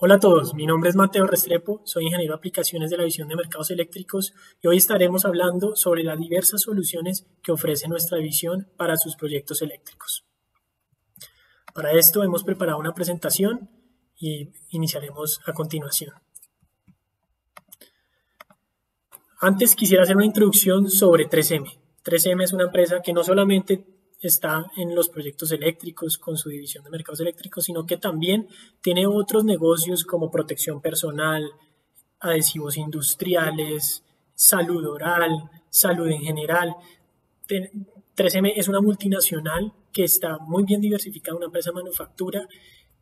Hola a todos, mi nombre es Mateo Restrepo, soy ingeniero de aplicaciones de la visión de mercados eléctricos y hoy estaremos hablando sobre las diversas soluciones que ofrece nuestra visión para sus proyectos eléctricos. Para esto hemos preparado una presentación y iniciaremos a continuación. Antes quisiera hacer una introducción sobre 3M. 3M es una empresa que no solamente está en los proyectos eléctricos con su división de mercados eléctricos, sino que también tiene otros negocios como protección personal, adhesivos industriales, salud oral, salud en general. 3M es una multinacional que está muy bien diversificada, una empresa de manufactura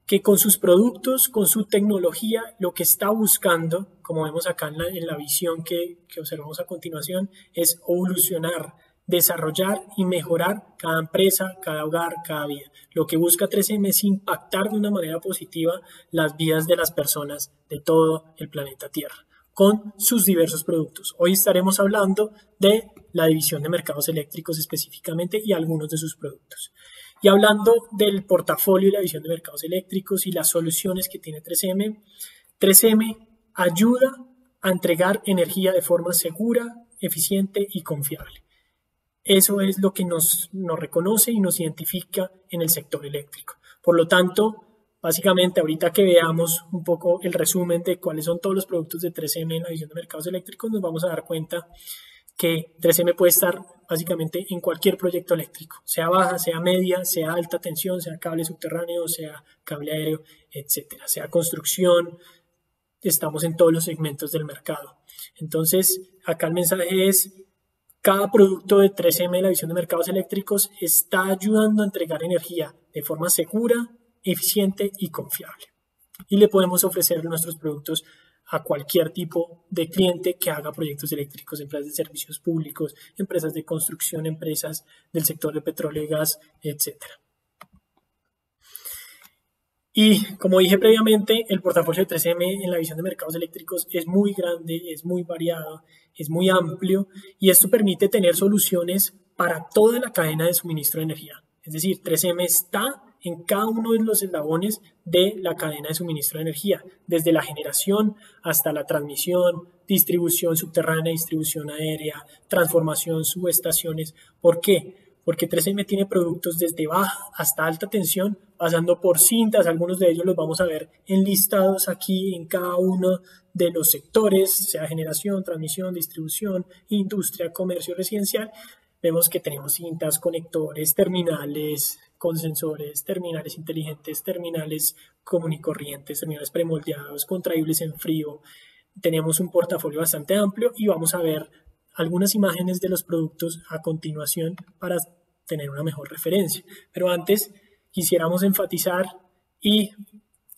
que con sus productos, con su tecnología, lo que está buscando, como vemos acá en la, visión que, que observamos a continuación, es evolucionar desarrollar y mejorar cada empresa, cada hogar, cada vida. Lo que busca 3M es impactar de una manera positiva las vidas de las personas de todo el planeta Tierra con sus diversos productos. Hoy estaremos hablando de la división de mercados eléctricos específicamente y algunos de sus productos. Y hablando del portafolio y la visión de mercados eléctricos y las soluciones que tiene 3M, 3M ayuda a entregar energía de forma segura, eficiente y confiable. Eso es lo que nos, reconoce y nos identifica en el sector eléctrico. Por lo tanto, básicamente ahorita que veamos un poco el resumen de cuáles son todos los productos de 3M en la visión de mercados eléctricos, nos vamos a dar cuenta que 3M puede estar básicamente en cualquier proyecto eléctrico, sea baja, sea media, sea alta tensión, sea cable subterráneo, sea cable aéreo, etcétera, sea construcción, estamos en todos los segmentos del mercado. Entonces, acá el mensaje es cada producto de 3M, la visión de mercados eléctricos, está ayudando a entregar energía de forma segura, eficiente y confiable. Y le podemos ofrecer nuestros productos a cualquier tipo de cliente que haga proyectos eléctricos, empresas de servicios públicos, empresas de construcción, empresas del sector de petróleo y gas, etc. Y como dije previamente, el portafolio de 3M en la visión de mercados eléctricos es muy grande, es muy variado es muy amplio y esto permite tener soluciones para toda la cadena de suministro de energía. Es decir, 3M está en cada uno de los eslabones de la cadena de suministro de energía, desde la generación hasta la transmisión, distribución subterránea, distribución aérea, transformación, subestaciones. ¿Por qué? porque 3M tiene productos desde baja hasta alta tensión, pasando por cintas, algunos de ellos los vamos a ver enlistados aquí en cada uno de los sectores, sea generación, transmisión, distribución, industria, comercio residencial. Vemos que tenemos cintas, conectores, terminales con sensores, terminales inteligentes, terminales común y corrientes, terminales premoldeados, contraíbles en frío. Tenemos un portafolio bastante amplio y vamos a ver algunas imágenes de los productos a continuación para tener una mejor referencia. Pero antes quisiéramos enfatizar y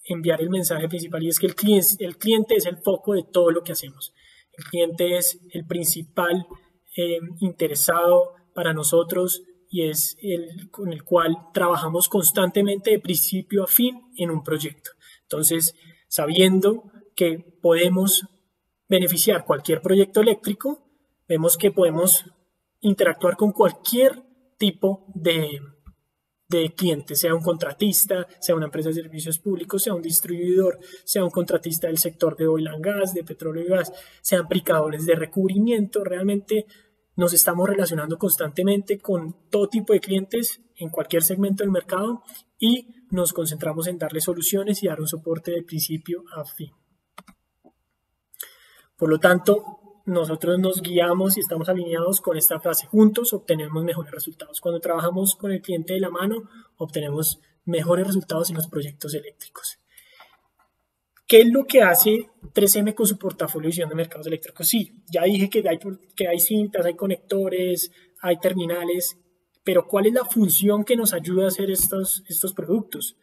enviar el mensaje principal y es que el cliente, el cliente es el foco de todo lo que hacemos. El cliente es el principal eh, interesado para nosotros y es el con el cual trabajamos constantemente de principio a fin en un proyecto. Entonces, sabiendo que podemos beneficiar cualquier proyecto eléctrico, vemos que podemos interactuar con cualquier tipo de, de cliente, sea un contratista, sea una empresa de servicios públicos, sea un distribuidor, sea un contratista del sector de oil and gas, de petróleo y gas, sean aplicadores de recubrimiento, realmente nos estamos relacionando constantemente con todo tipo de clientes en cualquier segmento del mercado y nos concentramos en darle soluciones y dar un soporte de principio a fin. Por lo tanto, nosotros nos guiamos y estamos alineados con esta frase. Juntos obtenemos mejores resultados. Cuando trabajamos con el cliente de la mano, obtenemos mejores resultados en los proyectos eléctricos. ¿Qué es lo que hace 3M con su portafolio de visión de mercados eléctricos? Sí, ya dije que hay, que hay cintas, hay conectores, hay terminales, pero ¿cuál es la función que nos ayuda a hacer estos, estos productos?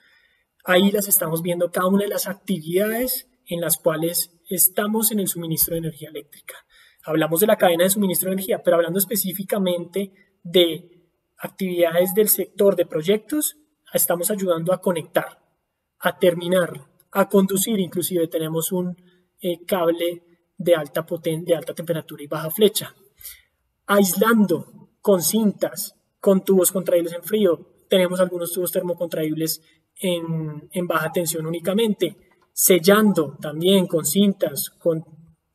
Ahí las estamos viendo cada una de las actividades en las cuales estamos en el suministro de energía eléctrica. Hablamos de la cadena de suministro de energía, pero hablando específicamente de actividades del sector de proyectos, estamos ayudando a conectar, a terminar, a conducir. Inclusive tenemos un eh, cable de alta, de alta temperatura y baja flecha. Aislando con cintas, con tubos contraíbles en frío. Tenemos algunos tubos termocontraíbles en, en baja tensión únicamente. sellando también con cintas, con,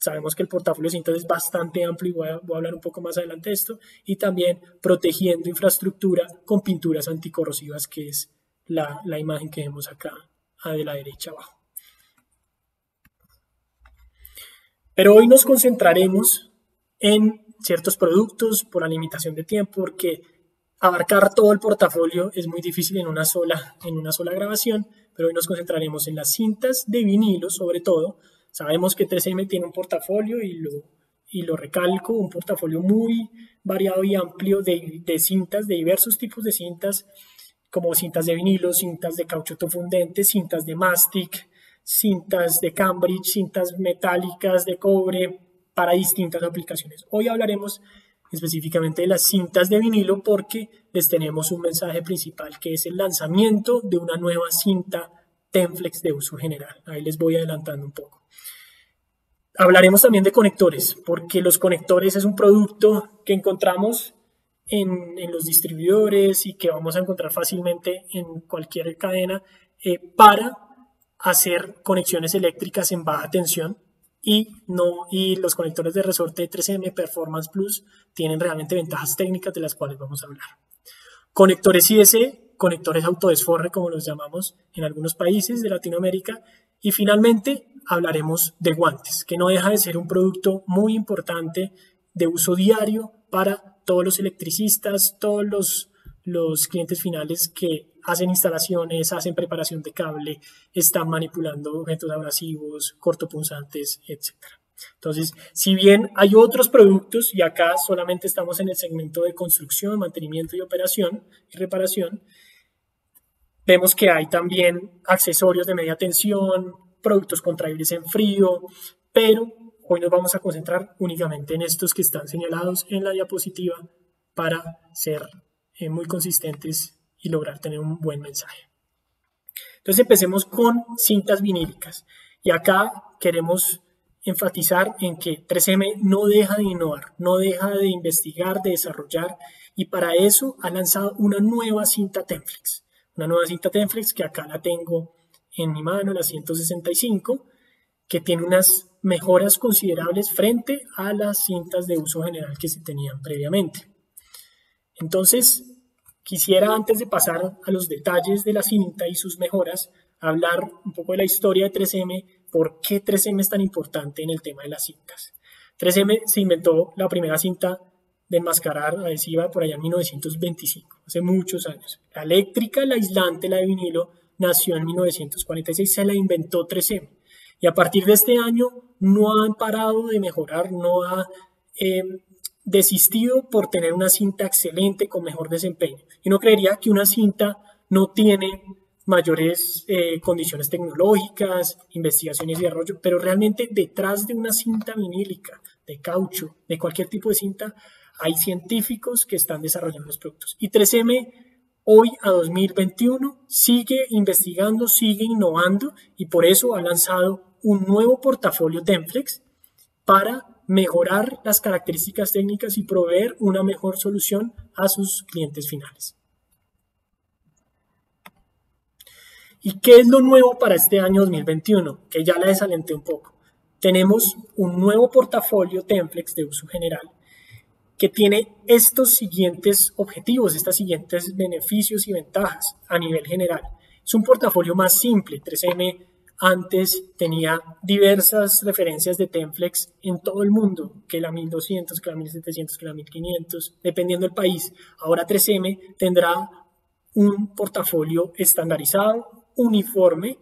sabemos que el portafolio de cintas es bastante amplio y voy a, voy a hablar un poco más adelante de esto, y también protegiendo infraestructura con pinturas anticorrosivas, que es la, la imagen que vemos acá de la derecha abajo. Pero hoy nos concentraremos en ciertos productos por la limitación de tiempo, porque abarcar todo el portafolio es muy difícil en una sola, en una sola grabación, pero hoy nos concentraremos en las cintas de vinilo sobre todo. Sabemos que 3M tiene un portafolio y lo, y lo recalco, un portafolio muy variado y amplio de, de cintas, de diversos tipos de cintas, como cintas de vinilo, cintas de caucho fundente, cintas de mastic, cintas de Cambridge, cintas metálicas de cobre para distintas aplicaciones. Hoy hablaremos específicamente de las cintas de vinilo porque les tenemos un mensaje principal que es el lanzamiento de una nueva cinta Tenflex de uso general. Ahí les voy adelantando un poco. Hablaremos también de conectores porque los conectores es un producto que encontramos en, los distribuidores y que vamos a encontrar fácilmente en cualquier cadena eh, para hacer conexiones eléctricas en baja tensión y, no, y los conectores de resorte 3M Performance Plus tienen realmente ventajas técnicas de las cuales vamos a hablar. Conectores IDC, conectores autodesforre como los llamamos en algunos países de Latinoamérica y finalmente hablaremos de guantes, que no deja de ser un producto muy importante de uso diario para todos los electricistas, todos los, los clientes finales que hacen instalaciones, hacen preparación de cable, están manipulando objetos abrasivos, cortopunzantes, etc. Entonces, si bien hay otros productos, y acá solamente estamos en el segmento de construcción, mantenimiento y operación y reparación, vemos que hay también accesorios de media tensión, productos contraíbles en frío, pero hoy nos vamos a concentrar únicamente en estos que están señalados en la diapositiva para ser eh, muy consistentes y lograr tener un buen mensaje. Entonces empecemos con cintas vinílicas. Y acá queremos enfatizar en que 3M no deja de innovar, no deja de investigar, de desarrollar y para eso ha lanzado una nueva cinta Tenflex. Una nueva cinta Tenflex que acá la tengo en mi mano, la 165, que tiene unas mejoras considerables frente a las cintas de uso general que se tenían previamente. Entonces, Quisiera, antes de pasar a los detalles de la cinta y sus mejoras, hablar un poco de la historia de 3M, por qué 3M es tan importante en el tema de las cintas. 3M se inventó la primera cinta de enmascarar adhesiva por allá en 1925, hace muchos años. La eléctrica, la aislante, la de vinilo, nació en 1946, se la inventó 3M. Y a partir de este año no han parado de mejorar, no ha eh, desistido por tener una cinta excelente con mejor desempeño. Y no creería que una cinta no tiene mayores eh, condiciones tecnológicas, investigaciones y desarrollo, pero realmente detrás de una cinta vinílica, de caucho, de cualquier tipo de cinta, hay científicos que están desarrollando los productos. Y 3M hoy a 2021 sigue investigando, sigue innovando y por eso ha lanzado un nuevo portafolio Templex para mejorar las características técnicas y proveer una mejor solución a sus clientes finales. ¿Y qué es lo nuevo para este año 2021? Que ya la desalenté un poco. Tenemos un nuevo portafolio Templex de uso general que tiene estos siguientes objetivos, estos siguientes beneficios y ventajas a nivel general. Es un portafolio más simple, 3M antes tenía diversas referencias de Tenflex en todo el mundo, que la 1200, que la 1700, que la 1500, dependiendo del país. Ahora 3M tendrá un portafolio estandarizado, uniforme,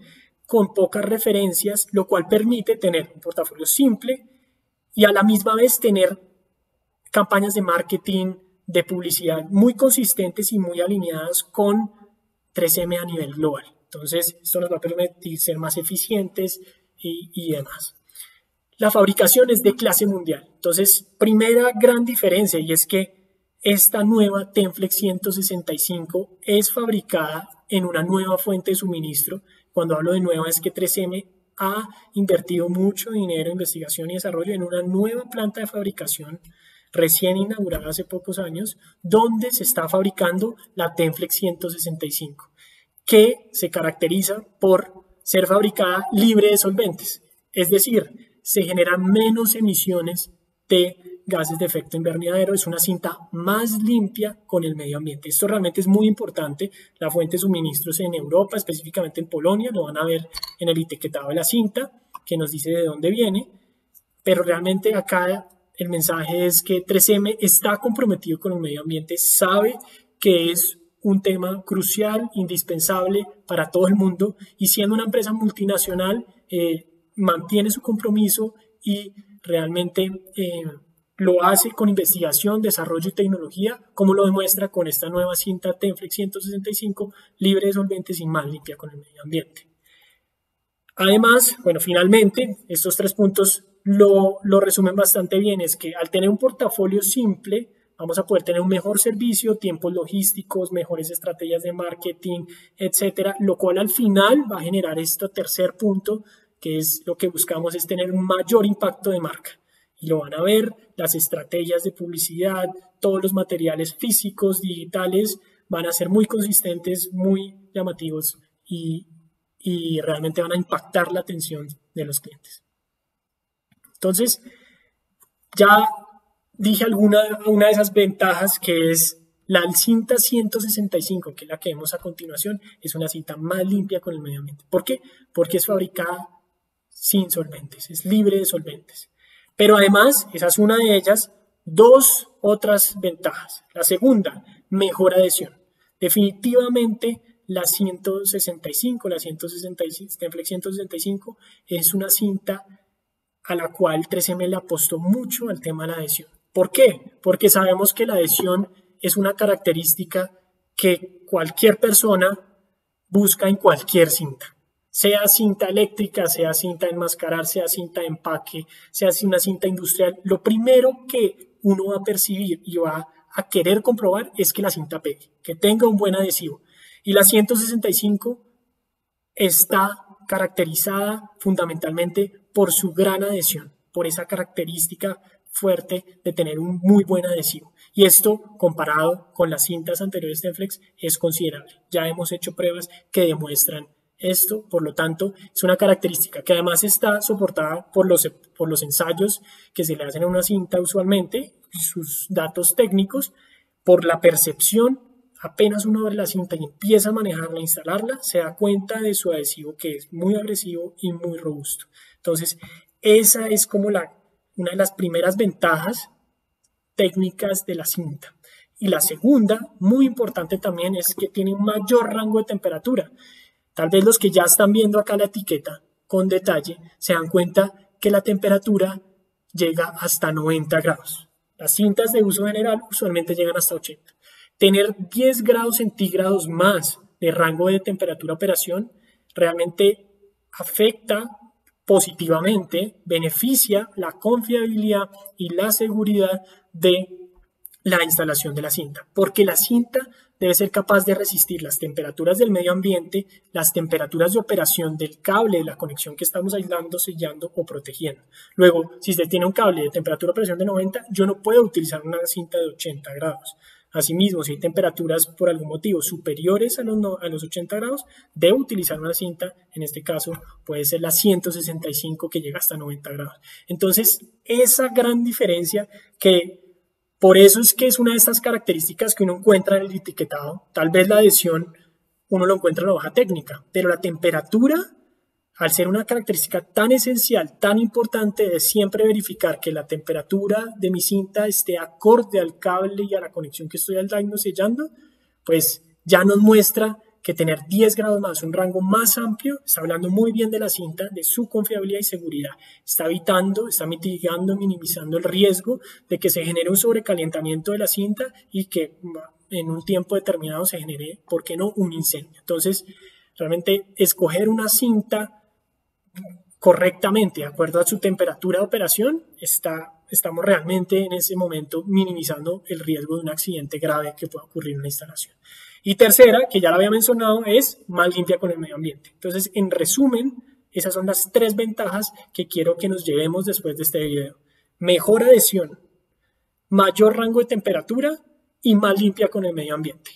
con pocas referencias, lo cual permite tener un portafolio simple y a la misma vez tener campañas de marketing, de publicidad muy consistentes y muy alineadas con 3M a nivel global. Entonces, esto nos va a permitir ser más eficientes y, demás. La fabricación es de clase mundial. Entonces, primera gran diferencia y es que esta nueva Tenflex 165 es fabricada en una nueva fuente de suministro. Cuando hablo de nueva es que 3M ha invertido mucho dinero en investigación y desarrollo en una nueva planta de fabricación recién inaugurada hace pocos años, donde se está fabricando la Tenflex 165 que se caracteriza por ser fabricada libre de solventes, es decir, se generan menos emisiones de gases de efecto invernadero, es una cinta más limpia con el medio ambiente. Esto realmente es muy importante. La fuente de suministros en Europa, específicamente en Polonia, lo van a ver en el etiquetado de la cinta, que nos dice de dónde viene, pero realmente acá el mensaje es que 3M está comprometido con el medio ambiente, sabe que es un tema crucial, indispensable para todo el mundo y siendo una empresa multinacional eh, mantiene su compromiso y realmente eh, lo hace con investigación, desarrollo y tecnología, como lo demuestra con esta nueva cinta Tenflex 165, libre de solventes y más limpia con el medio ambiente. Además, bueno, finalmente, estos tres puntos lo, lo resumen bastante bien, es que al tener un portafolio simple, vamos a poder tener un mejor servicio, tiempos logísticos, mejores estrategias de marketing, etcétera, lo cual al final va a generar este tercer punto, que es lo que buscamos, es tener un mayor impacto de marca y lo van a ver, las estrategias de publicidad, todos los materiales físicos, digitales, van a ser muy consistentes, muy llamativos y, realmente van a impactar la atención de los clientes. Entonces, ya dije alguna una de esas ventajas que es la cinta 165, que es la que vemos a continuación, es una cinta más limpia con el medio ambiente. ¿Por qué? Porque es fabricada sin solventes, es libre de solventes. Pero además, esa es una de ellas, dos otras ventajas. La segunda, mejor adhesión. Definitivamente la 165, la 165, 165 es una cinta a la cual 3M le apostó mucho al tema de la adhesión. ¿Por qué? Porque sabemos que la adhesión es una característica que cualquier persona busca en cualquier cinta sea cinta eléctrica, sea cinta de enmascarar, sea cinta de empaque, sea una cinta industrial, lo primero que uno va a percibir y va a querer comprobar es que la cinta pegue, que tenga un buen adhesivo. Y la 165 está caracterizada fundamentalmente por su gran adhesión, por esa característica fuerte de tener un muy buen adhesivo. Y esto, comparado con las cintas anteriores de Flex, es considerable. Ya hemos hecho pruebas que demuestran esto, por lo tanto, es una característica que además está soportada por los, por los ensayos que se le hacen en una cinta usualmente, sus datos técnicos, por la percepción, apenas uno ve la cinta y empieza a manejarla, a instalarla, se da cuenta de su adhesivo que es muy agresivo y muy robusto. Entonces, esa es como la, una de las primeras ventajas técnicas de la cinta. Y la segunda, muy importante también, es que tiene un mayor rango de temperatura. Tal vez los que ya están viendo acá la etiqueta con detalle se dan cuenta que la temperatura llega hasta 90 grados. Las cintas de uso general usualmente llegan hasta 80. Tener 10 grados centígrados más de rango de temperatura operación realmente afecta positivamente, beneficia la confiabilidad y la seguridad de la instalación de la cinta, porque la cinta debe ser capaz de resistir las temperaturas del medio ambiente, las temperaturas de operación del cable de la conexión que estamos aislando, sellando o protegiendo. Luego, si usted tiene un cable de temperatura de operación de 90, yo no puedo utilizar una cinta de 80 grados. Asimismo, si hay temperaturas por algún motivo superiores a los, a los 80 grados, debo utilizar una cinta, en este caso puede ser la 165 que llega hasta 90 grados. Entonces, esa gran diferencia que por eso es que es una de estas características que uno encuentra en el etiquetado. Tal vez la adhesión uno lo encuentra en la hoja técnica, pero la temperatura, al ser una característica tan esencial, tan importante de siempre verificar que la temperatura de mi cinta esté acorde al cable y a la conexión que estoy al sellando, pues ya nos muestra que tener 10 grados más, un rango más amplio, está hablando muy bien de la cinta, de su confiabilidad y seguridad. Está evitando, está mitigando, minimizando el riesgo de que se genere un sobrecalentamiento de la cinta y que en un tiempo determinado se genere, ¿por qué no?, un incendio. Entonces, realmente escoger una cinta correctamente, de acuerdo a su temperatura de operación, está, estamos realmente en ese momento minimizando el riesgo de un accidente grave que pueda ocurrir en la instalación. Y tercera, que ya la había mencionado, es más limpia con el medio ambiente. Entonces, en resumen, esas son las tres ventajas que quiero que nos llevemos después de este video. Mejor adhesión, mayor rango de temperatura y más limpia con el medio ambiente.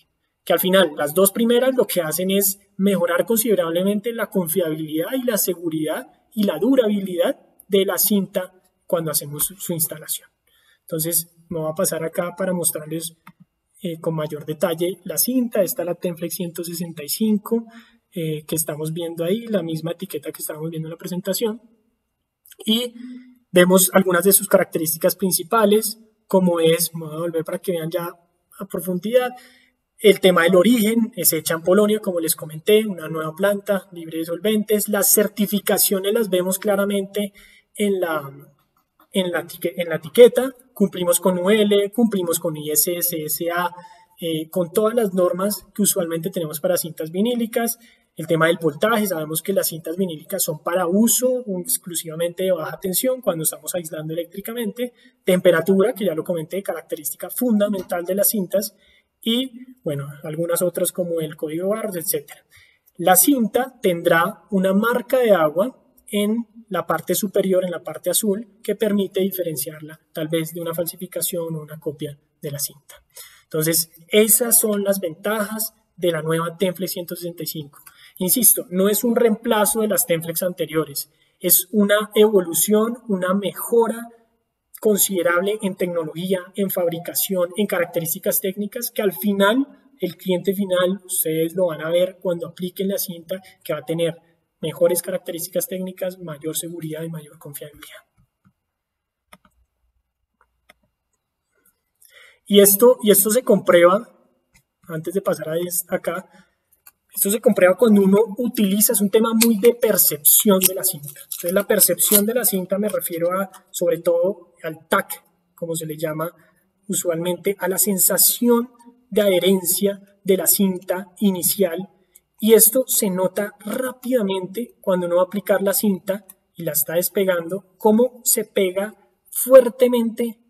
Que al final las dos primeras lo que hacen es mejorar considerablemente la confiabilidad y la seguridad y la durabilidad de la cinta cuando hacemos su instalación. Entonces, me voy a pasar acá para mostrarles eh, con mayor detalle la cinta. Está la Tenflex 165 eh, que estamos viendo ahí, la misma etiqueta que estábamos viendo en la presentación. Y vemos algunas de sus características principales, como es, voy a volver para que vean ya a profundidad, el tema del origen es hecha en Polonia, como les comenté, una nueva planta libre de solventes. Las certificaciones las vemos claramente en la, en la, en la etiqueta. Cumplimos con UL, cumplimos con ISSSA, eh, con todas las normas que usualmente tenemos para cintas vinílicas. El tema del voltaje, sabemos que las cintas vinílicas son para uso exclusivamente de baja tensión cuando estamos aislando eléctricamente. Temperatura, que ya lo comenté, característica fundamental de las cintas y, bueno, algunas otras como el código barras, etc. La cinta tendrá una marca de agua en la parte superior, en la parte azul, que permite diferenciarla tal vez de una falsificación o una copia de la cinta. Entonces, esas son las ventajas de la nueva Tenflex 165. Insisto, no es un reemplazo de las Tenflex anteriores, es una evolución, una mejora considerable en tecnología, en fabricación, en características técnicas que al final, el cliente final, ustedes lo van a ver cuando apliquen la cinta, que va a tener mejores características técnicas, mayor seguridad y mayor confiabilidad. Y esto, y esto se comprueba, antes de pasar a acá, esto se comprueba cuando uno utiliza, es un tema muy de percepción de la cinta. Entonces la percepción de la cinta me refiero a, sobre todo, al TAC, como se le llama usualmente, a la sensación de adherencia de la cinta inicial. Y esto se nota rápidamente cuando uno va a aplicar la cinta y la está despegando, cómo se pega fuertemente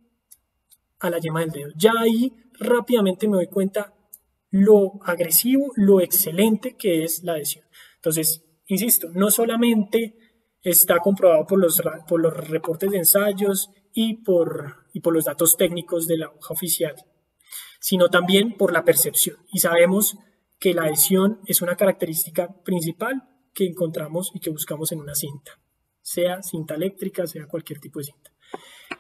a la yema del dedo. Ya ahí rápidamente me doy cuenta lo agresivo, lo excelente que es la adhesión. Entonces, insisto, no solamente está comprobado por los, por los reportes de ensayos y por, y por los datos técnicos de la hoja oficial, sino también por la percepción. Y sabemos que la adhesión es una característica principal que encontramos y que buscamos en una cinta, sea cinta eléctrica, sea cualquier tipo de cinta.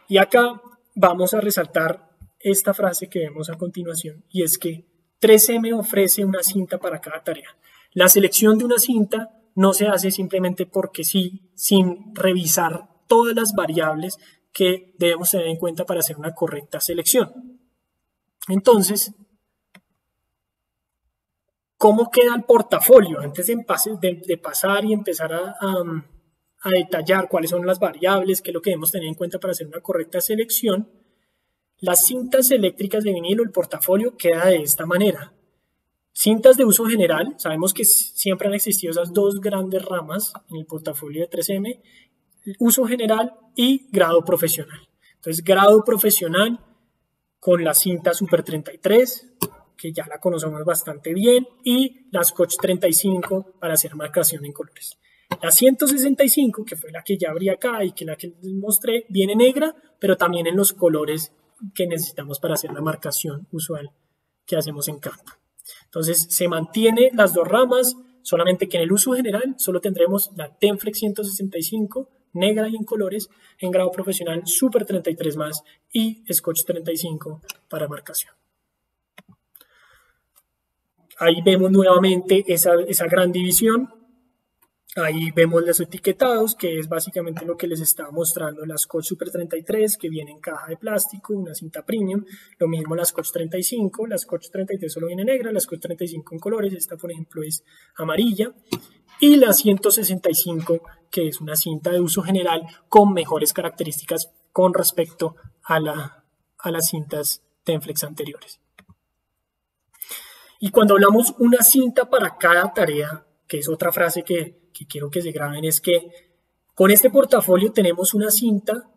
Y acá vamos a resaltar esta frase que vemos a continuación, y es que 3M ofrece una cinta para cada tarea. La selección de una cinta no se hace simplemente porque sí, sin revisar todas las variables que debemos tener en cuenta para hacer una correcta selección. Entonces, ¿cómo queda el portafolio? Antes de, pasar y empezar a, a detallar cuáles son las variables, qué es lo que debemos tener en cuenta para hacer una correcta selección, las cintas eléctricas de vinilo, el portafolio queda de esta manera. Cintas de uso general, sabemos que siempre han existido esas dos grandes ramas en el portafolio de 3M, uso general y grado profesional. Entonces, grado profesional con la cinta Super 33, que ya la conocemos bastante bien, y la Scotch 35 para hacer marcación en colores. La 165, que fue la que ya abrí acá y que la que les mostré, viene negra, pero también en los colores que necesitamos para hacer la marcación usual que hacemos en campo. Entonces se mantiene las dos ramas, solamente que en el uso general solo tendremos la Tenflex 165 negra y en colores, en grado profesional Super 33 más y Scotch 35 para marcación. Ahí vemos nuevamente esa, esa gran división Ahí vemos los etiquetados, que es básicamente lo que les estaba mostrando la Scotch Super 33, que viene en caja de plástico, una cinta premium. Lo mismo la Scotch 35, la Scotch 33 solo viene negra, la Scotch 35 en colores, esta por ejemplo es amarilla. Y la 165, que es una cinta de uso general con mejores características con respecto a, la, a las cintas Tenflex anteriores. Y cuando hablamos una cinta para cada tarea, que es otra frase que quiero que se graben es que con este portafolio tenemos una cinta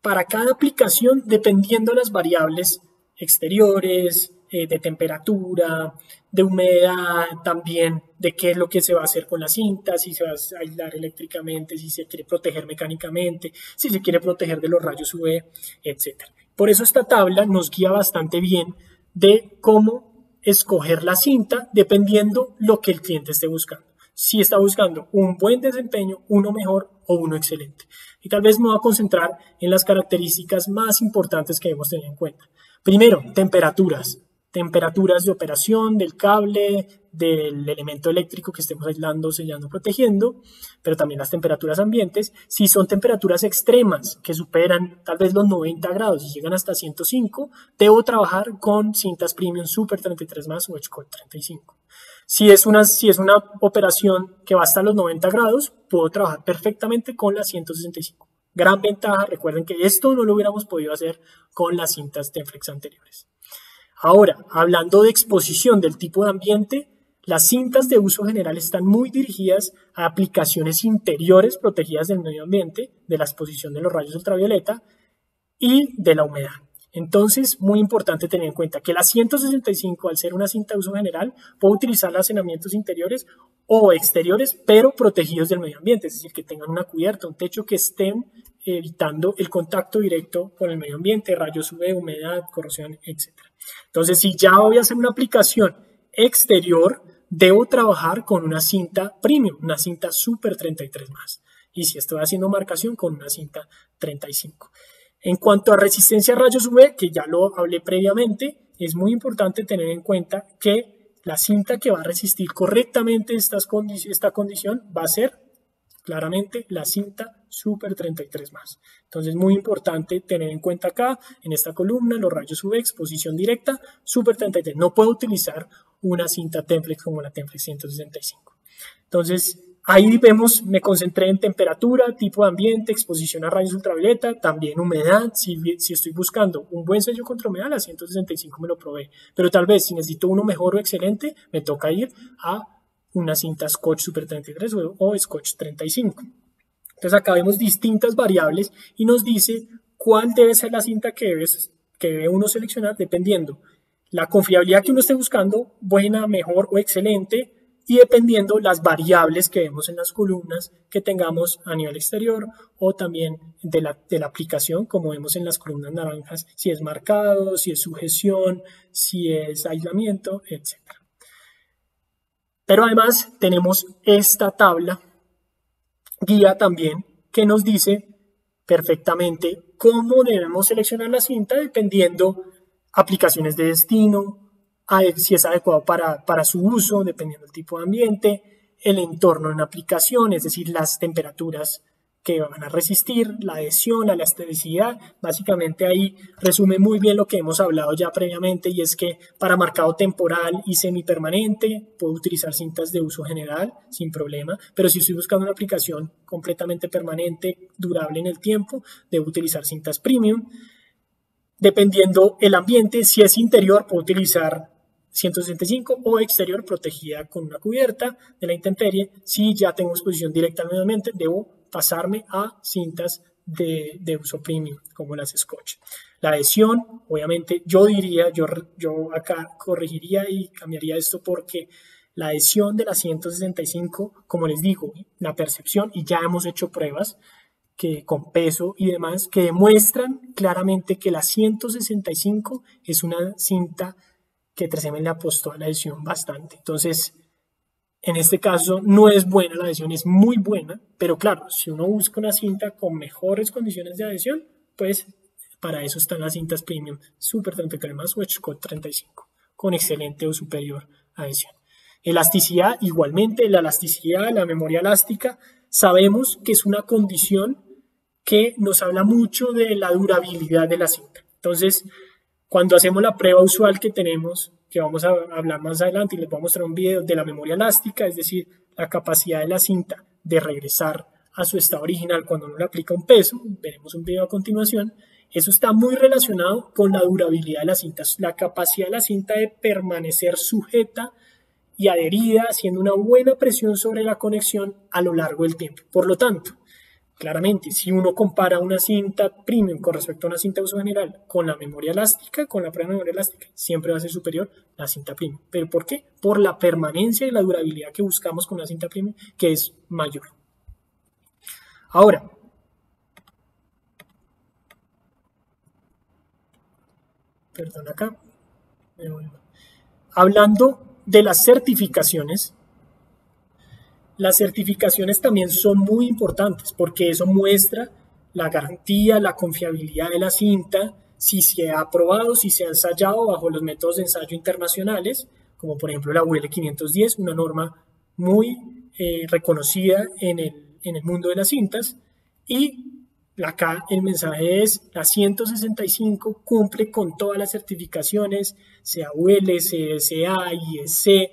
para cada aplicación dependiendo de las variables exteriores, eh, de temperatura, de humedad, también de qué es lo que se va a hacer con la cinta, si se va a aislar eléctricamente, si se quiere proteger mecánicamente, si se quiere proteger de los rayos UV, etc. Por eso esta tabla nos guía bastante bien de cómo escoger la cinta dependiendo lo que el cliente esté buscando. Si está buscando un buen desempeño, uno mejor o uno excelente. Y tal vez me voy a concentrar en las características más importantes que debemos tener en cuenta. Primero, temperaturas temperaturas de operación del cable, del elemento eléctrico que estemos aislando, sellando, protegiendo, pero también las temperaturas ambientes. Si son temperaturas extremas que superan tal vez los 90 grados y llegan hasta 105, debo trabajar con cintas premium Super 33 más o Edgecore 35. Si es, una, si es una operación que va hasta los 90 grados, puedo trabajar perfectamente con las 165. Gran ventaja, recuerden que esto no lo hubiéramos podido hacer con las cintas Tenflex anteriores. Ahora, hablando de exposición del tipo de ambiente, las cintas de uso general están muy dirigidas a aplicaciones interiores protegidas del medio ambiente, de la exposición de los rayos ultravioleta y de la humedad. Entonces, muy importante tener en cuenta que la 165, al ser una cinta de uso general, puede utilizar acenamientos interiores o exteriores, pero protegidos del medio ambiente, es decir, que tengan una cubierta, un techo que estén evitando el contacto directo con el medio ambiente, rayos UV, humedad, corrosión, etc. Entonces, si ya voy a hacer una aplicación exterior, debo trabajar con una cinta premium, una cinta Super 33 más. Y si estoy haciendo marcación, con una cinta 35. En cuanto a resistencia a rayos UV, que ya lo hablé previamente, es muy importante tener en cuenta que la cinta que va a resistir correctamente estas esta condición va a ser claramente la cinta Super 33 más. Entonces, muy importante tener en cuenta acá, en esta columna, los rayos UV, exposición directa, Super 33. No puedo utilizar una cinta Templex como la Templex 165. Entonces, ahí vemos, me concentré en temperatura, tipo de ambiente, exposición a rayos ultravioleta, también humedad. Si, si estoy buscando un buen sello contra humedad, la 165 me lo probé. Pero tal vez si necesito uno mejor o excelente, me toca ir a una cinta Scotch Super 33 o Scotch 35. Entonces acá vemos distintas variables y nos dice cuál debe ser la cinta que, que debe uno seleccionar dependiendo la confiabilidad que uno esté buscando, buena, mejor o excelente, y dependiendo las variables que vemos en las columnas que tengamos a nivel exterior o también de la, de la aplicación, como vemos en las columnas naranjas, si es marcado, si es sujeción, si es aislamiento, etc. Pero además tenemos esta tabla guía también que nos dice perfectamente cómo debemos seleccionar la cinta dependiendo aplicaciones de destino, si es adecuado para, para su uso, dependiendo del tipo de ambiente, el entorno en aplicación, es decir, las temperaturas que van a resistir, la adhesión, la elasticidad. Básicamente ahí resume muy bien lo que hemos hablado ya previamente y es que para marcado temporal y semipermanente puedo utilizar cintas de uso general sin problema, pero si estoy buscando una aplicación completamente permanente, durable en el tiempo, debo utilizar cintas premium. Dependiendo el ambiente, si es interior, puedo utilizar 165 o exterior protegida con una cubierta de la intemperie. Si ya tengo exposición directa al medio ambiente, debo pasarme a cintas de, de, uso premium, como las Scotch. La adhesión, obviamente, yo diría, yo, yo acá corregiría y cambiaría esto porque la adhesión de la 165, como les digo, la percepción, y ya hemos hecho pruebas que con peso y demás, que demuestran claramente que la 165 es una cinta que 3M le apostó a la adhesión bastante. Entonces, en este caso no es buena la adhesión, es muy buena, pero claro, si uno busca una cinta con mejores condiciones de adhesión, pues para eso están las cintas premium Super 33 más o 35 con excelente o superior adhesión. Elasticidad, igualmente, la elasticidad, la memoria elástica, sabemos que es una condición que nos habla mucho de la durabilidad de la cinta. Entonces, cuando hacemos la prueba usual que tenemos que vamos a hablar más adelante y les voy a mostrar un video de la memoria elástica, es decir, la capacidad de la cinta de regresar a su estado original cuando uno le aplica un peso, veremos un video a continuación, eso está muy relacionado con la durabilidad de la cinta, la capacidad de la cinta de permanecer sujeta y adherida, haciendo una buena presión sobre la conexión a lo largo del tiempo. Por lo tanto, Claramente, si uno compara una cinta premium con respecto a una cinta de uso general con la memoria elástica, con la memoria elástica, siempre va a ser superior la cinta premium. ¿Pero por qué? Por la permanencia y la durabilidad que buscamos con una cinta premium, que es mayor. Ahora, perdón acá, Hablando de las certificaciones, las certificaciones también son muy importantes porque eso muestra la garantía, la confiabilidad de la cinta, si se ha aprobado, si se ha ensayado bajo los métodos de ensayo internacionales, como por ejemplo la UL 510, una norma muy eh, reconocida en el, en el mundo de las cintas. Y acá el mensaje es, la 165 cumple con todas las certificaciones, sea UL, CSA, IEC,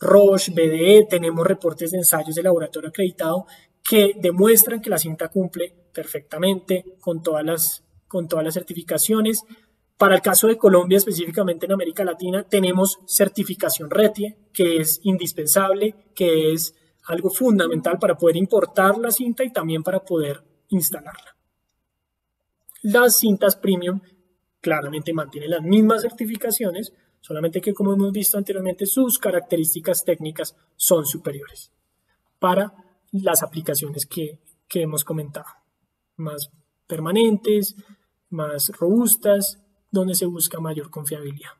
Roche, BDE, tenemos reportes de ensayos de laboratorio acreditado que demuestran que la cinta cumple perfectamente con todas las, todas las certificaciones. Para el caso de Colombia, específicamente en América Latina, tenemos certificación RETIE, que es indispensable, que es algo fundamental para poder importar la cinta y también para poder instalarla. Las cintas premium claramente mantienen las mismas certificaciones, solamente que como hemos visto anteriormente, sus características técnicas son superiores para las aplicaciones que, que hemos comentado, más permanentes, más robustas, donde se busca mayor confiabilidad.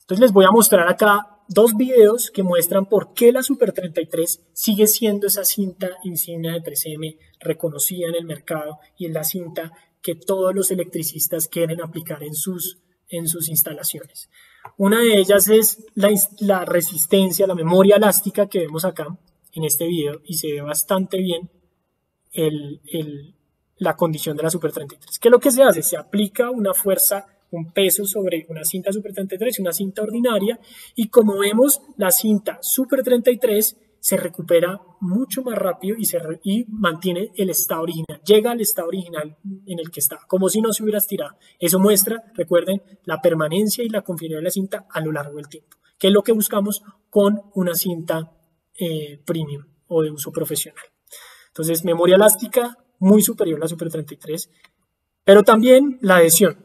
Entonces les voy a mostrar acá dos videos que muestran por qué la Super 33 sigue siendo esa cinta insignia de 3M reconocida en el mercado y es la cinta que todos los electricistas quieren aplicar en sus, en sus instalaciones. Una de ellas es la, resistencia, la memoria elástica que vemos acá en este video y se ve bastante bien la condición de la Super 33. ¿Qué es lo que se hace? Se aplica una fuerza un peso sobre una cinta Super 33 y una cinta ordinaria y como vemos la cinta Super 33 se recupera mucho más rápido y, se mantiene el estado original, llega al estado original en el que está, como si no se hubiera estirado. Eso muestra, recuerden, la permanencia y la confiabilidad de la cinta a lo largo del tiempo, que es lo que buscamos con una cinta eh, premium o de uso profesional. Entonces, memoria elástica muy superior a la Super 33, pero también la adhesión.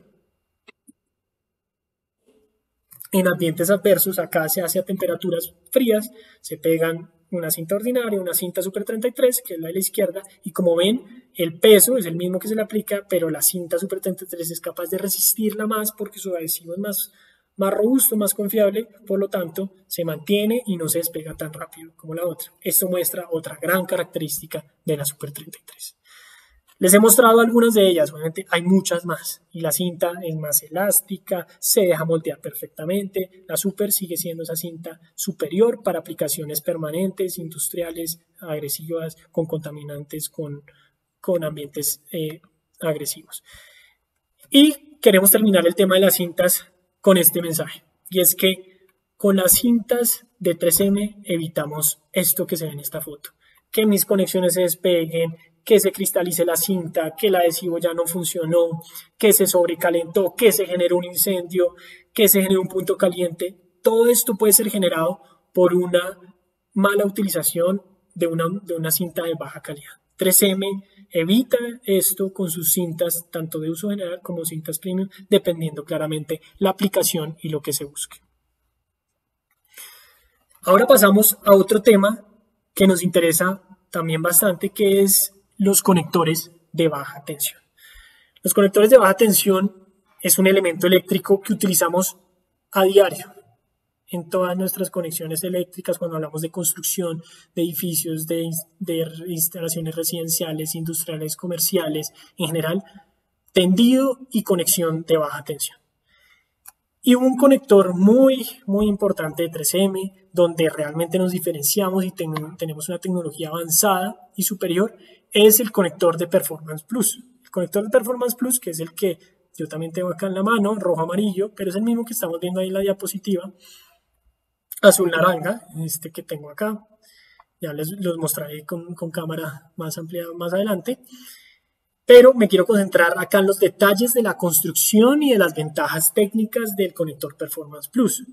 En ambientes adversos, acá se hace a temperaturas frías, se pegan una cinta ordinaria, una cinta Super 33, que es la de la izquierda, y como ven, el peso es el mismo que se le aplica, pero la cinta Super 33 es capaz de resistirla más porque su adhesivo es más, más robusto, más confiable, por lo tanto, se mantiene y no se despega tan rápido como la otra. Esto muestra otra gran característica de la Super 33. Les he mostrado algunas de ellas, obviamente hay muchas más. Y la cinta es más elástica, se deja moldear perfectamente. La Super sigue siendo esa cinta superior para aplicaciones permanentes, industriales, agresivas, con contaminantes, con, con ambientes eh, agresivos. Y queremos terminar el tema de las cintas con este mensaje. Y es que con las cintas de 3M evitamos esto que se ve en esta foto. Que mis conexiones se despeguen, que se cristalice la cinta, que el adhesivo ya no funcionó, que se sobrecalentó, que se generó un incendio, que se generó un punto caliente. Todo esto puede ser generado por una mala utilización de una, de una cinta de baja calidad. 3M evita esto con sus cintas, tanto de uso general como cintas premium, dependiendo claramente la aplicación y lo que se busque. Ahora pasamos a otro tema que nos interesa también bastante, que es los conectores de baja tensión. Los conectores de baja tensión es un elemento eléctrico que utilizamos a diario en todas nuestras conexiones eléctricas cuando hablamos de construcción de edificios, de, instalaciones residenciales, industriales, comerciales, en general, tendido y conexión de baja tensión. Y un conector muy, muy importante de 3M, donde realmente nos diferenciamos y tenemos una tecnología avanzada y superior, es el conector de Performance Plus. El conector de Performance Plus, que es el que yo también tengo acá en la mano, rojo amarillo, pero es el mismo que estamos viendo ahí en la diapositiva, azul naranja, este que tengo acá. Ya les los mostraré con, con cámara más amplia más adelante. Pero me quiero concentrar acá en los detalles de la construcción y de las ventajas técnicas del conector Performance Plus.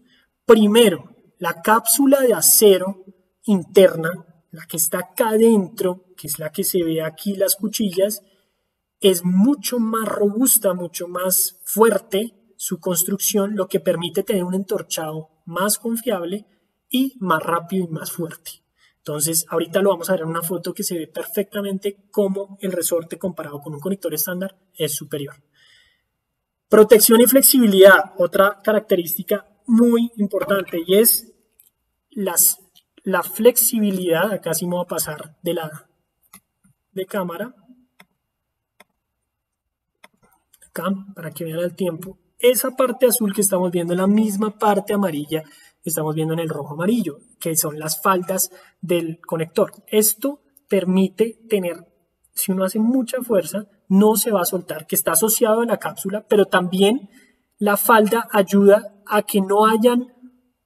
Primero, la cápsula de acero interna la que está acá adentro, que es la que se ve aquí las cuchillas, es mucho más robusta, mucho más fuerte su construcción, lo que permite tener un entorchado más confiable y más rápido y más fuerte. Entonces, ahorita lo vamos a ver en una foto que se ve perfectamente cómo el resorte comparado con un conector estándar es superior. Protección y flexibilidad, otra característica muy importante y es las, la flexibilidad. Acá sí me voy a pasar de la de cámara. Acá, para que vean el tiempo. Esa parte azul que estamos viendo la misma parte amarilla que estamos viendo en el rojo amarillo, que son las faldas del conector. Esto permite tener, si uno hace mucha fuerza, no se va a soltar, que está asociado a la cápsula, pero también la falda ayuda a que no hayan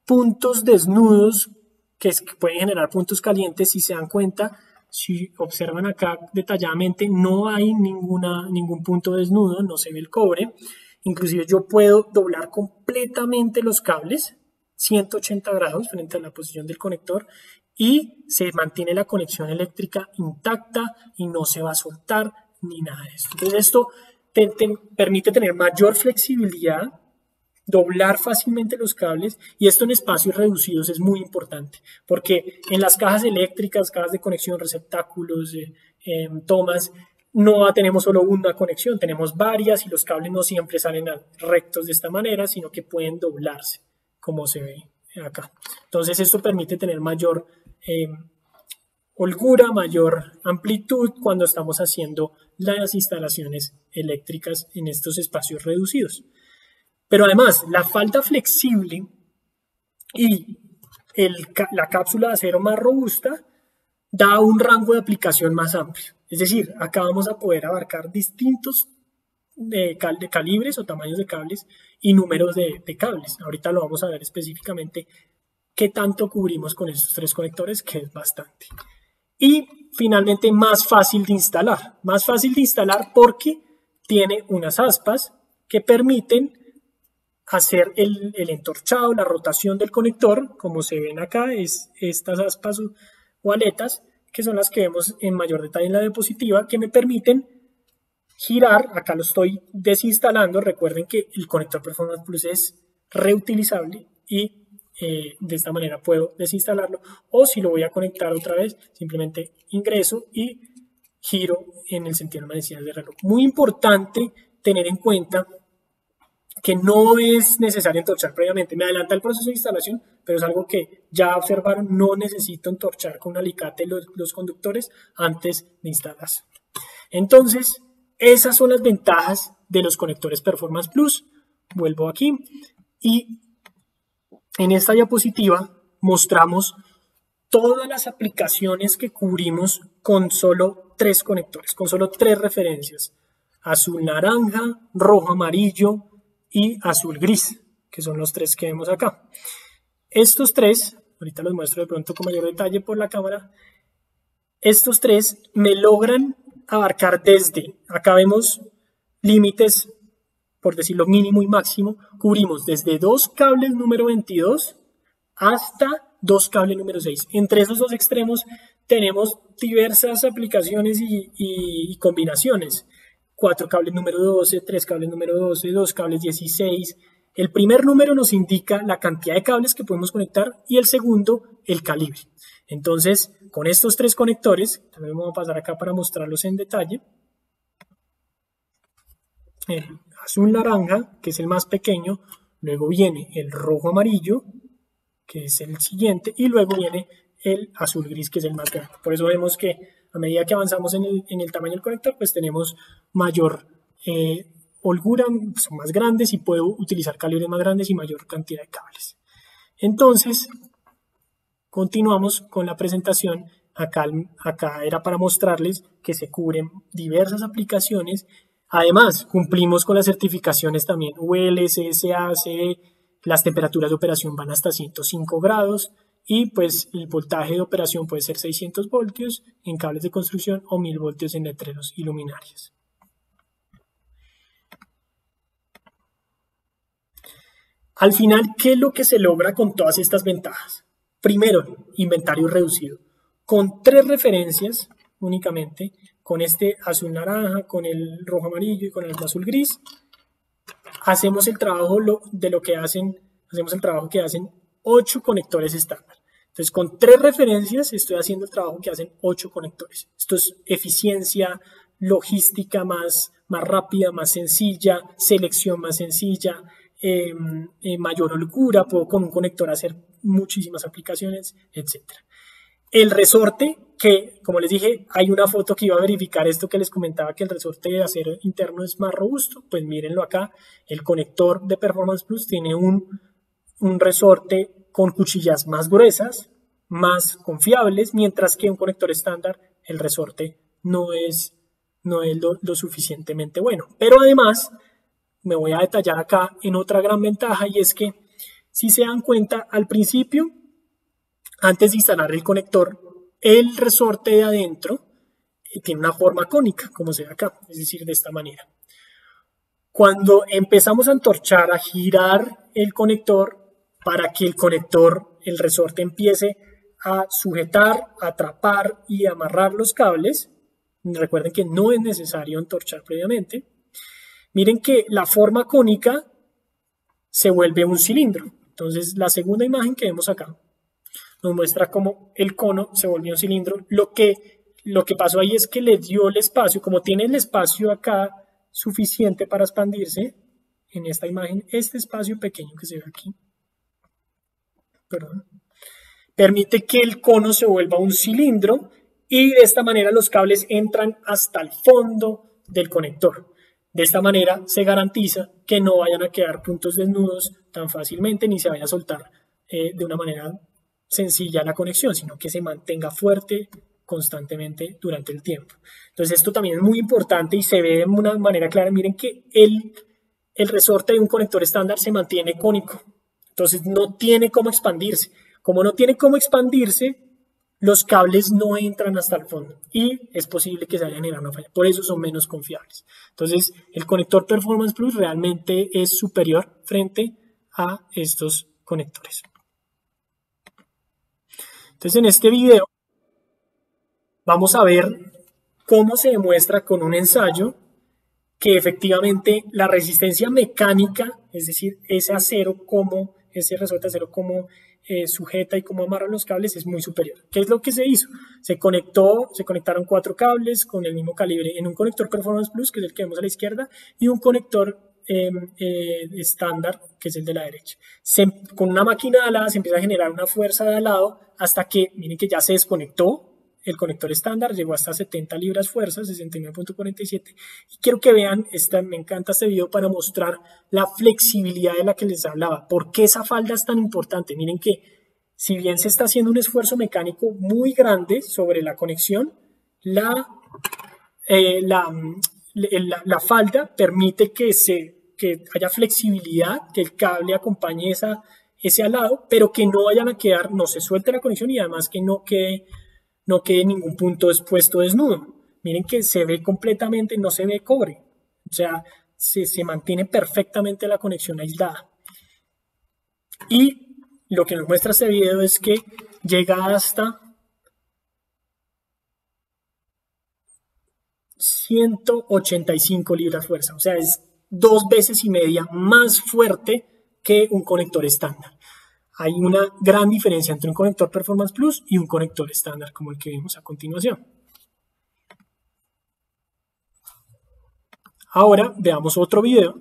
puntos desnudos que, pueden generar puntos calientes. Si se dan cuenta, si observan acá detalladamente, no hay ninguna, ningún punto desnudo, no se ve el cobre. Inclusive yo puedo doblar completamente los cables 180 grados frente a la posición del conector y se mantiene la conexión eléctrica intacta y no se va a soltar ni nada de esto. Entonces esto te, permite tener mayor flexibilidad, doblar fácilmente los cables y esto en espacios reducidos es muy importante porque en las cajas eléctricas, cajas de conexión, receptáculos, eh, em, tomas, no tenemos solo una conexión, tenemos varias y los cables no siempre salen rectos de esta manera, sino que pueden doblarse como se ve acá. Entonces esto permite tener mayor em, holgura, mayor amplitud cuando estamos haciendo las instalaciones eléctricas en estos espacios reducidos. Pero además, la falda flexible y la cápsula de acero más robusta da un rango de aplicación más amplio. Es decir, acá vamos a poder abarcar distintos de, calibres o tamaños de cables y números de, de, cables. Ahorita lo vamos a ver específicamente qué tanto cubrimos con estos tres conectores, que es bastante. Y finalmente más fácil de instalar. Más fácil de instalar porque tiene unas aspas que permiten hacer el, entorchado, la rotación del conector, como se ven acá, es estas aspas o aletas, que son las que vemos en mayor detalle en la diapositiva, que me permiten girar, acá lo estoy desinstalando, recuerden que el conector Performance Plus es reutilizable y eh, de esta manera puedo desinstalarlo. O si lo voy a conectar otra vez simplemente ingreso y giro en el sentido de manecillas de reloj. Muy importante tener en cuenta que no es necesario entorchar previamente. Me adelanta el proceso de instalación pero es algo que ya observaron no necesito entorchar con un alicate los, conductores antes de instalarse entonces esas son las ventajas de los conectores Performance Plus. Vuelvo aquí. Y en esta diapositiva mostramos todas las aplicaciones que cubrimos con solo tres conectores, con solo tres referencias. Azul naranja, rojo amarillo y azul gris, que son los tres que vemos acá. Estos tres, ahorita los muestro de pronto con mayor detalle por la cámara, estos tres me logran abarcar desde, acá vemos límites por decirlo mínimo y máximo, cubrimos desde dos cables número 22 hasta dos cables número 6. Entre esos dos extremos tenemos diversas aplicaciones y, combinaciones. Cuatro cables número 12, tres cables número 12, dos cables 16. El primer número nos indica la cantidad de cables que podemos conectar y el segundo el calibre. Entonces, con estos tres conectores, también vamos a pasar acá para mostrarlos en detalle azul naranja, que es el más pequeño, luego viene el rojo amarillo, que es el siguiente, y luego viene el azul gris, que es el más grande. Por eso vemos que a medida que avanzamos en el, tamaño del conector, pues tenemos mayor eh, holgura, son más grandes y puedo utilizar calibres más grandes y mayor cantidad de cables. Entonces, continuamos con la presentación. Acá, acá era para mostrarles que se cubren diversas aplicaciones Además, cumplimos con las certificaciones también UL, CSA, CE, las temperaturas de operación van hasta 105 grados y pues el voltaje de operación puede ser 600 voltios en cables de construcción o 1000 voltios en letreros y luminarias. Al final, ¿qué es lo que se logra con todas estas ventajas? Primero, inventario reducido. Con tres referencias únicamente, con este azul naranja, con el rojo amarillo y con el azul gris, hacemos el trabajo de lo que hacen, hacemos el trabajo que hacen ocho conectores estándar. Entonces, con tres referencias estoy haciendo el trabajo que hacen ocho conectores. Esto es eficiencia, logística más, más rápida, más sencilla, selección más sencilla, em, eh, mayor holgura, puedo con un conector hacer muchísimas aplicaciones, etc. El resorte, que como les dije, hay una foto que iba a verificar esto que les comentaba que el resorte de acero interno es más robusto, pues mírenlo acá, el conector de Performance Plus tiene un, un resorte con cuchillas más gruesas, más confiables, mientras que un conector estándar, el resorte no es, no es lo, suficientemente bueno. Pero además, me voy a detallar acá en otra gran ventaja y es que si se dan cuenta al principio, antes de instalar el conector, el resorte de adentro eh, tiene una forma cónica, como se ve acá, es decir, de esta manera. Cuando empezamos a antorchar, a girar el conector para que el conector, el resorte empiece a sujetar, atrapar y amarrar los cables. Recuerden que no es necesario entorchar previamente. Miren que la forma cónica se vuelve un cilindro. Entonces, la segunda imagen que vemos acá nos muestra cómo el cono se volvió un cilindro. Lo que, lo que pasó ahí es que le dio el espacio, como tiene el espacio acá suficiente para expandirse, en esta imagen, este espacio pequeño que se ve aquí, perdón, permite que el cono se vuelva un cilindro y de esta manera los cables entran hasta el fondo del conector. De esta manera se garantiza que no vayan a quedar puntos desnudos tan fácilmente ni se vaya a soltar eh, de una manera sencilla la conexión, sino que se mantenga fuerte constantemente durante el tiempo. Entonces esto también es muy importante y se ve de una manera clara. Miren que el, el resorte de un conector estándar se mantiene cónico, entonces no tiene cómo expandirse. Como no tiene cómo expandirse, los cables no entran hasta el fondo y es posible que se haya generado una falla. Por eso son menos confiables. Entonces, el conector Performance Plus realmente es superior frente a estos conectores. Entonces, en este video vamos a ver cómo se demuestra con un ensayo que efectivamente la resistencia mecánica, es decir, ese acero como, ese resorte acero como eh, sujeta y cómo amarran los cables es muy superior. ¿Qué es lo que se hizo? Se conectó, se conectaron cuatro cables con el mismo calibre en un conector Performance Plus, que es el que vemos a la izquierda, y un conector em, eh, estándar, que es el de la derecha. con una máquina alada se empieza a generar una fuerza de alado hasta que, miren que ya se desconectó el conector estándar llegó hasta 70 libras fuerza, 69.47. Y quiero que vean, esta, me encanta este video para mostrar la flexibilidad de la que les hablaba. ¿Por qué esa falda es tan importante? Miren que si bien se está haciendo un esfuerzo mecánico muy grande sobre la conexión, la, eh, la, la, falda permite que, se, que haya flexibilidad, que el cable acompañe esa, ese alado, pero que no vayan a quedar, no se suelte la conexión y además que no quede no quede ningún punto expuesto desnudo. Miren que se ve completamente, no se ve cobre. O sea, se, se mantiene perfectamente la conexión aislada. Y lo que nos muestra este video es que llega hasta 185 libras fuerza. O sea, es dos veces y media más fuerte que un conector estándar hay una gran diferencia entre un conector Performance Plus y un conector estándar como el que vimos a continuación. Ahora veamos otro video,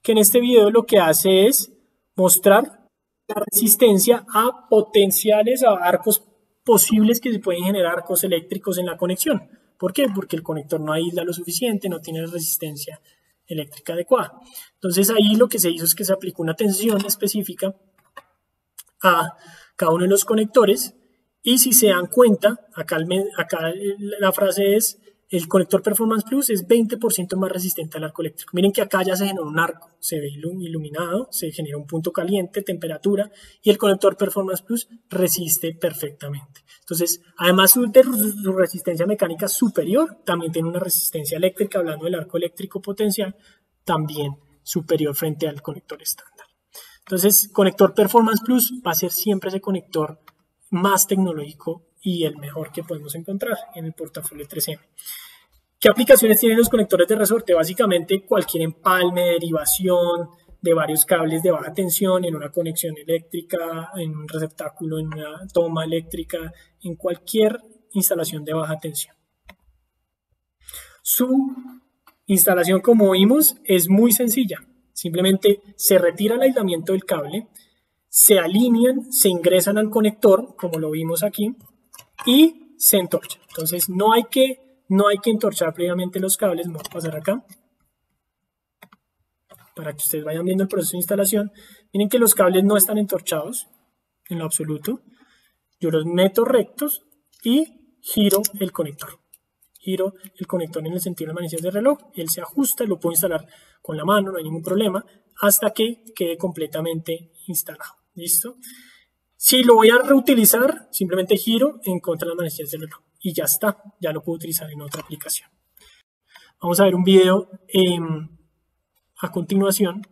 que en este video lo que hace es mostrar la resistencia a potenciales, a arcos posibles que se pueden generar arcos eléctricos en la conexión. ¿Por qué? Porque el conector no aísla lo suficiente, no tiene resistencia eléctrica adecuada. Entonces ahí lo que se hizo es que se aplicó una tensión específica a cada uno de los conectores y si se dan cuenta, acá, acá la frase es el conector Performance Plus es 20% más resistente al arco eléctrico. Miren que acá ya se generó un arco, se ve iluminado, se genera un punto caliente, temperatura, y el conector Performance Plus resiste perfectamente. Entonces, además de su resistencia mecánica superior, también tiene una resistencia eléctrica, hablando del arco eléctrico potencial, también superior frente al conector estándar. Entonces, conector Performance Plus va a ser siempre ese conector más tecnológico y el mejor que podemos encontrar en el portafolio 3M. ¿Qué aplicaciones tienen los conectores de resorte? Básicamente cualquier empalme, derivación de varios cables de baja tensión en una conexión eléctrica, en un receptáculo, en una toma eléctrica, en cualquier instalación de baja tensión. Su instalación, como vimos, es muy sencilla. Simplemente se retira el aislamiento del cable, se alinean, se ingresan al conector, como lo vimos aquí, y se entorcha. Entonces no hay que, no hay que entorchar previamente los cables. Vamos a pasar acá para que ustedes vayan viendo el proceso de instalación. Miren que los cables no están entorchados en lo absoluto. Yo los meto rectos y giro el conector. Giro el conector en el sentido de las manecillas del reloj. Él se ajusta, lo puedo instalar con la mano, no hay ningún problema, hasta que quede completamente instalado. ¿Listo? Si lo voy a reutilizar, simplemente giro en contra de las manecillas del reloj. Y ya está, ya lo puedo utilizar en otra aplicación. Vamos a ver un video a continuación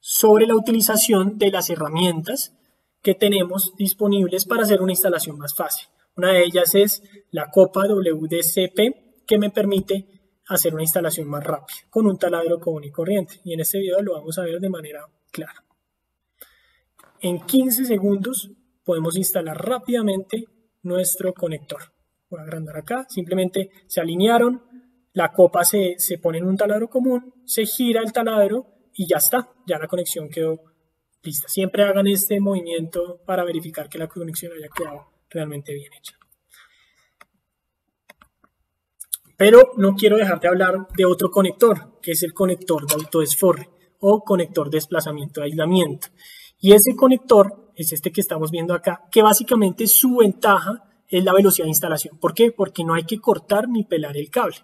sobre la utilización de las herramientas que tenemos disponibles para hacer una instalación más fácil. Una de ellas es la copa WDCP que me permite hacer una instalación más rápida con un taladro común y corriente. Y en este video lo vamos a ver de manera clara. En 15 segundos podemos instalar rápidamente nuestro conector. Voy a agrandar acá, simplemente se alinearon, la copa se, se pone en un taladro común, se gira el taladro y ya está, ya la conexión quedó lista. Siempre hagan este movimiento para verificar que la conexión haya quedado realmente bien hecha. Pero no quiero dejar de hablar de otro conector, que es el conector de autodesforre o conector de desplazamiento de aislamiento. Y ese conector es este que estamos viendo acá, que básicamente su ventaja es la velocidad de instalación. ¿Por qué? Porque no hay que cortar ni pelar el cable.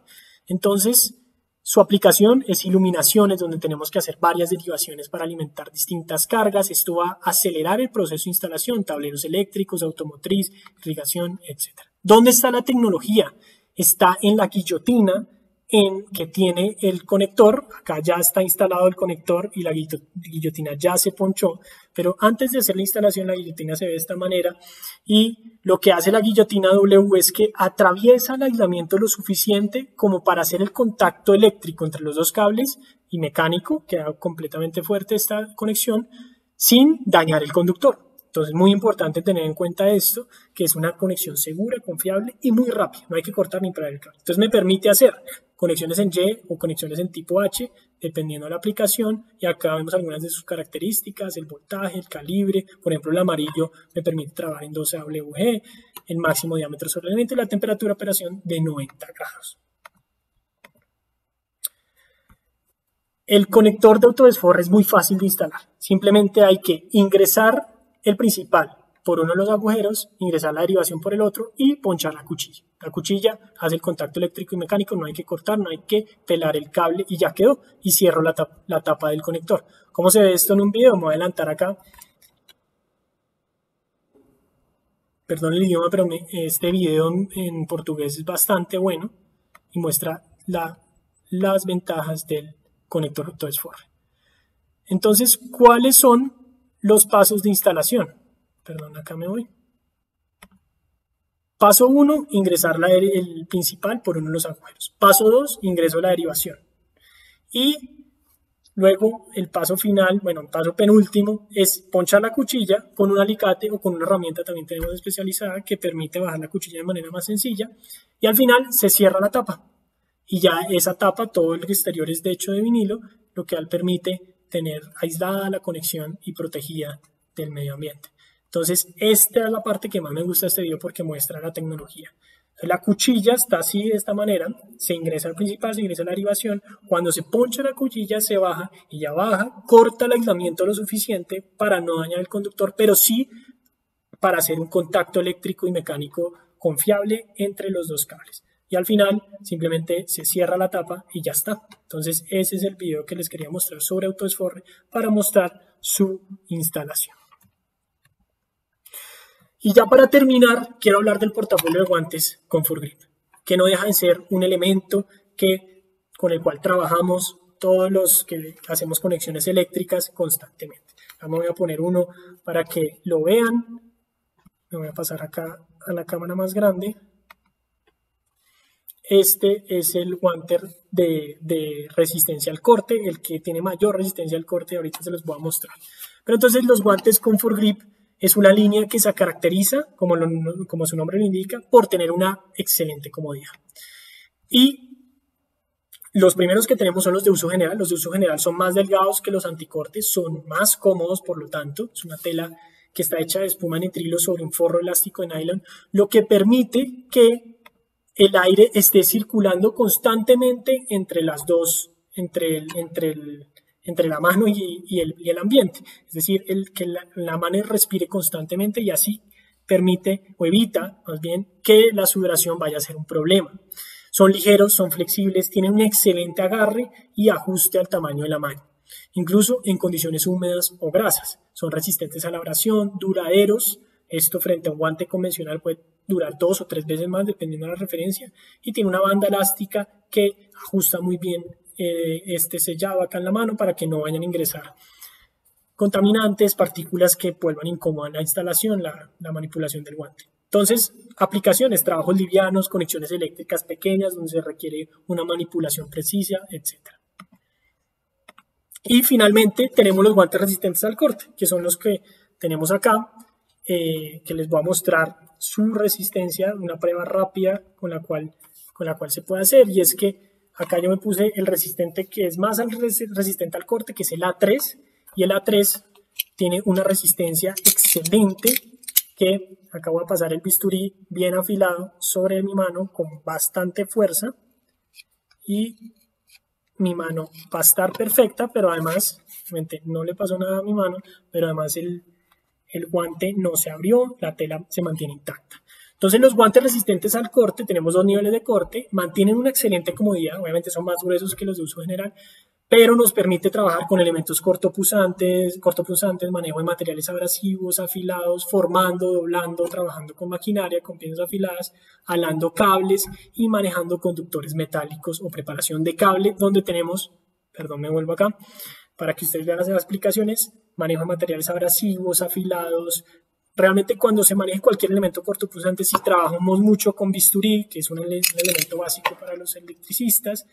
Entonces, su aplicación es iluminaciones, donde tenemos que hacer varias derivaciones para alimentar distintas cargas. Esto va a acelerar el proceso de instalación, tableros eléctricos, automotriz, irrigación, etc. ¿Dónde está la tecnología? Está en la guillotina en que tiene el conector, acá ya está instalado el conector y la guillotina ya se ponchó, pero antes de hacer la instalación la guillotina se ve de esta manera y lo que hace la guillotina W es que atraviesa el aislamiento lo suficiente como para hacer el contacto eléctrico entre los dos cables y mecánico, queda completamente fuerte esta conexión, sin dañar el conductor. Entonces, muy importante tener en cuenta esto, que es una conexión segura, confiable y muy rápida. No hay que cortar ni parar el cable. Entonces, me permite hacer conexiones en Y o conexiones en tipo H, dependiendo de la aplicación. Y acá vemos algunas de sus características, el voltaje, el calibre. Por ejemplo, el amarillo me permite trabajar en 12 AWG, el máximo diámetro sobre el elemento y la temperatura de operación de 90 grados. El conector de autodesforre es muy fácil de instalar. Simplemente hay que ingresar el principal por uno de los agujeros, ingresar la derivación por el otro y ponchar la cuchilla. La cuchilla hace el contacto eléctrico y mecánico, no hay que cortar, no hay que pelar el cable y ya quedó. Y cierro la, tapa, del conector. ¿Cómo se ve esto en un video? Me voy a adelantar acá. Perdón el idioma, pero este video en, portugués es bastante bueno y muestra las ventajas del conector Toesforre. Entonces, ¿cuáles son los pasos de instalación. Perdón, acá me voy. Paso 1, ingresar la, el principal por uno de los agujeros. Paso 2, ingreso la derivación. Y luego el paso final, bueno, el paso penúltimo es ponchar la cuchilla con un alicate o con una herramienta también tenemos especializada que permite bajar la cuchilla de manera más sencilla. Y al final se cierra la tapa. Y ya esa tapa, todo el exterior es de hecho de vinilo, lo que permite tener aislada la conexión y protegida del medio ambiente. Entonces, esta es la parte que más me gusta de este video porque muestra la tecnología. La cuchilla está así de esta manera, se ingresa al principal, se ingresa a la derivación, cuando se poncha la cuchilla se baja y ya baja, corta el aislamiento lo suficiente para no dañar el conductor, pero sí para hacer un contacto eléctrico y mecánico confiable entre los dos cables y al final simplemente se cierra la tapa y ya está. Entonces ese es el video que les quería mostrar sobre AutoEsforre para mostrar su instalación. Y ya para terminar, quiero hablar del portafolio de guantes con Grip, que no deja de ser un elemento que, con el cual trabajamos todos los que hacemos conexiones eléctricas constantemente. Ahora me voy a poner uno para que lo vean. Me voy a pasar acá a la cámara más grande. Este es el guante de, resistencia al corte, el que tiene mayor resistencia al corte, ahorita se los voy a mostrar. Pero entonces los guantes Comfort Grip es una línea que se caracteriza, como, su nombre lo indica, por tener una excelente comodidad. Y Los primeros que tenemos son los de uso general. Los de uso general son más delgados que los anticortes, son más cómodos, por lo tanto, es una tela que está hecha de espuma nitrilo sobre un forro elástico de nylon, lo que permite que el aire esté circulando constantemente entre las dos, entre, el, entre, el, entre la mano y, el, ambiente. Es decir, el, que la, la, mano respire constantemente y así permite o evita más bien que la sudoración vaya a ser un problema. Son ligeros, son flexibles, tienen un excelente agarre y ajuste al tamaño de la mano, incluso en condiciones húmedas o grasas. Son resistentes a la abrasión, duraderos. Esto frente a un guante convencional puede durar dos o tres veces más dependiendo de la referencia y tiene una banda elástica que ajusta muy bien eh, este sellado acá en la mano para que no vayan a ingresar contaminantes, partículas que vuelvan incómoda la instalación, la, la manipulación del guante. Entonces, aplicaciones, trabajos livianos, conexiones eléctricas pequeñas donde se requiere una manipulación precisa, etc. Y finalmente tenemos los guantes resistentes al corte, que son los que tenemos acá, eh, que les voy a mostrar su resistencia, una prueba rápida con la cual, con la cual se puede hacer. Y es que acá yo me puse el resistente que es más resistente al corte, que es el A3, y el A3 tiene una resistencia excelente que acabo de pasar el bisturí bien afilado sobre mi mano con bastante fuerza y mi mano va a estar perfecta, pero además, no le pasó nada a mi mano, pero además el, el guante no se abrió, la tela se mantiene intacta. Entonces los guantes resistentes al corte, tenemos dos niveles de corte, mantienen una excelente comodidad, obviamente son más gruesos que los de uso general, pero nos permite trabajar con elementos cortopunzantes, cortopunzantes, manejo de materiales abrasivos, afilados, formando, doblando, trabajando con maquinaria, con piezas afiladas, alando cables y manejando conductores metálicos o preparación de cable, donde tenemos, perdón, me vuelvo acá, para que ustedes vean las explicaciones, manejo de materiales abrasivos, afilados, realmente cuando se maneja cualquier elemento cortopunzante, si trabajamos mucho con bisturí, que es un elemento básico para los electricistas,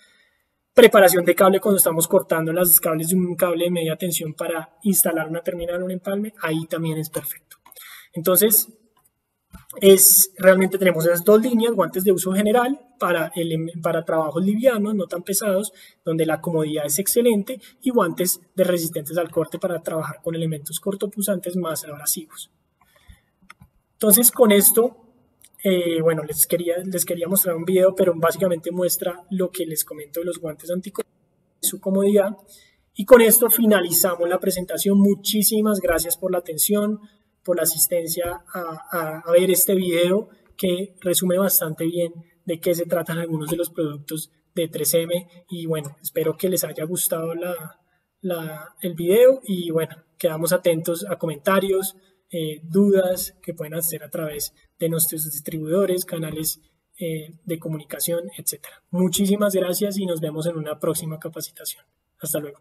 preparación de cable cuando estamos cortando las cables de un cable de media tensión para instalar una terminal o un empalme, ahí también es perfecto. Entonces, es, realmente tenemos esas dos líneas, guantes de uso general para, para trabajos livianos, no tan pesados, donde la comodidad es excelente, y guantes de resistentes al corte para trabajar con elementos cortopunzantes más abrasivos. Entonces, con esto eh, bueno, les quería, les quería mostrar un video, pero básicamente muestra lo que les comento de los guantes anticorrosión, su comodidad. Y con esto finalizamos la presentación. Muchísimas gracias por la atención, por la asistencia a, ver este video que resume bastante bien de qué se tratan algunos de los productos de 3M. Y bueno, espero que les haya gustado el video y bueno, quedamos atentos a comentarios, eh, dudas que pueden hacer a través de nuestros distribuidores, canales eh, de comunicación, etc. Muchísimas gracias y nos vemos en una próxima capacitación. Hasta luego.